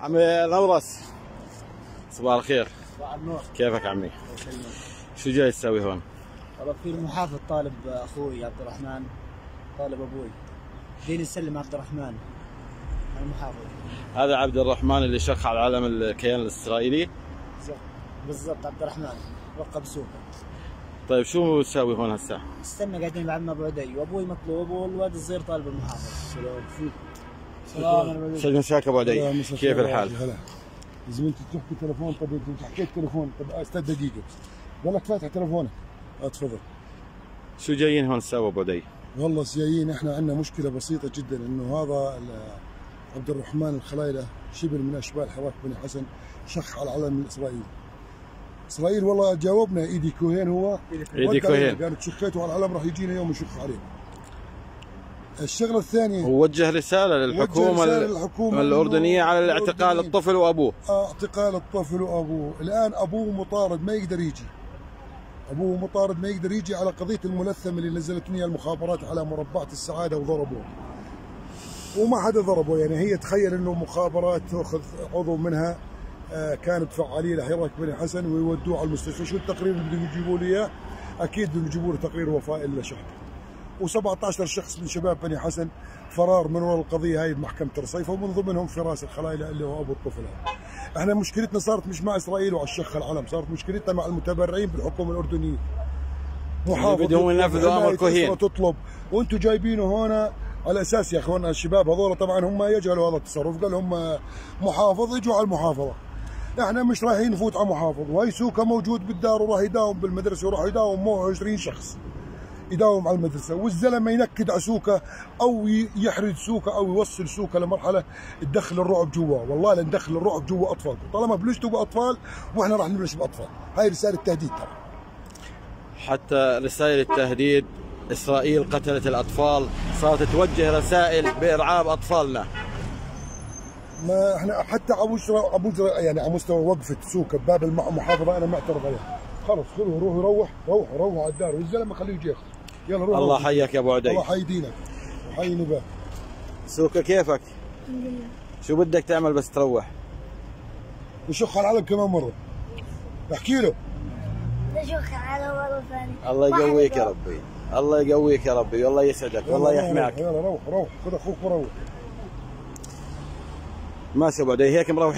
عمي نورس صباح الخير. صباح النور. كيفك عمي؟ شو جاي تسوي هون؟ والله في المحافظ طالب أخوي عبد الرحمن طالب أبوي. دين يسلم عبد الرحمن المحافظ. هذا عبد الرحمن اللي شق على علم الكيان الإسرائيلي؟ بالضبط. بالضبط عبد الرحمن. رقب سوق طيب شو تسوي هون هسه؟ استنى قاعدين بعد ما ابو عدي وأبوي مطلوب والواد الصغير طالب المحافظ. سلام فيك شو مساك أبو عدي. كيف الحال؟ زميلتي تحكي تليفون؟ طب انت حكيت تليفون؟ طب استنى دقيقة. ضلك فاتح تليفونك. آه تفضل. شو جايين هون تسوي أبو عدي؟ والله سيايين إحنا عندنا مشكلة بسيطة جدا إنه هذا عبد الرحمن الخلايله شبل من أشبال حراك بني حسن شخ على العلم الاسرائيلي إسرائيل والله جاوبنا إيدي كوهين هو. ودى كوهين. قالت شخيتوا على العلم راح يجينا يوم يشخ علينا. الشغلة الثانية. ووجه رسالة للحكومة رسالة ال- للحكومة الأردنية على الاعتقال الأردنيين. الطفل وأبوه. اعتقال الطفل وأبوه. الآن أبوه مطارد ما يقدر يجي. أبوه مطارد ما يقدر يجي على قضية الملثم اللي نزلت لي المخابرات على مربعة السعادة وضربوه. وما حدا ضربه يعني هي تخيل إنه مخابرات تأخذ عضو منها آه، كانت فعالية لحراك بني حسن ويودوه على المستشفى. شو التقرير اللي بدهم يجيبوا لي إياه؟ أكيد بدهم يجيبوا له تقرير وفاء إلا شهر و17 شخص من شباب بني حسن فرار من وراء القضية هاي بمحكمه الرصيف ومن ضمنهم فراس الخلايله اللي هو أبو الطفل هذا. إحنا مشكلتنا صارت مش مع إسرائيل وعلى الشيخ العلم صارت مشكلتنا مع المتبرعين بالحكومة الأردنية. محافظة بدهم ينفذوا كوهين. أسرة تطلب. وأنتم جايبينه هنا على أساس يا أخوان الشباب هذول طبعا هم يجهلوا هذا التصرف قال هم محافظ اجوا على المحافظة. إحنا مش رايحين نفوت على محافظ وهي سوكا موجود بالدار وراح يداوم بالمدرسة وراح يداوم معه 20 شخص. يداوم على المدرسة والزلمة ينكد على سوكا أو يحرد سوكا أو يوصل سوكا لمرحلة تدخل الرعب جوا. والله لن ندخل الرعب جوا اطفالكم طالما بلشتوا باطفال وإحنا راح نبلش بأطفال. هاي رسالة تهديد ترى. حتى رسائل التهديد إسرائيل قتلت الأطفال صارت توجه رسائل بإرعاب أطفالنا. ما إحنا حتى على مستوى يعني على مستوى وقفة سوكا بباب المحافظة أنا معترض عليها خلص خذوا روحوا روح روح روح على الدار. والزلمة خليه يجي ياخذ يلا روح الله. حياك يا أبو عدي. الله حي دينك وحي نباه سوكا كيفك شو بدك تعمل بس تروح؟ وشخ على العلم كمان مرة. احكي له. نشوف على مرة ثانية. الله يقويك يا. ربي. الله يقويك يا ربي. والله يسعدك. والله يحميك. يلا روح روح. خذ أخوك وروح. ماشي أبو عدي. هيك مروح